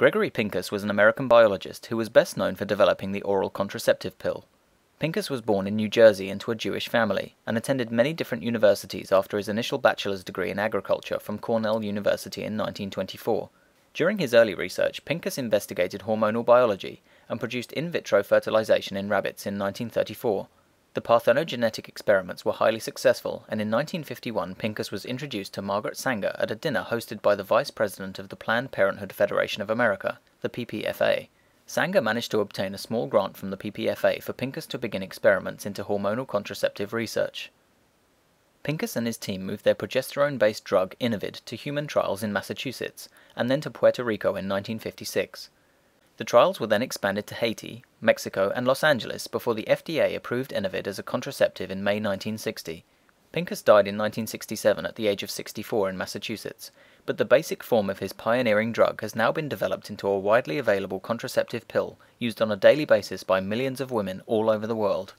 Gregory Pincus was an American biologist who was best known for developing the oral contraceptive pill. Pincus was born in New Jersey into a Jewish family and attended many different universities after his initial bachelor's degree in agriculture from Cornell University in 1924. During his early research, Pincus investigated hormonal biology and produced in vitro fertilization in rabbits in 1934. The parthenogenetic experiments were highly successful, and in 1951 Pincus was introduced to Margaret Sanger at a dinner hosted by the vice president of the Planned Parenthood Federation of America, the PPFA. Sanger managed to obtain a small grant from the PPFA for Pincus to begin experiments into hormonal contraceptive research. Pincus and his team moved their progesterone based drug Enovid to human trials in Massachusetts and then to Puerto Rico in 1956. The trials were then expanded to Haiti, Mexico, and Los Angeles before the FDA approved Enovid as a contraceptive in May 1960. Pincus died in 1967 at the age of 64 in Massachusetts, but the basic form of his pioneering drug has now been developed into a widely available contraceptive pill used on a daily basis by millions of women all over the world.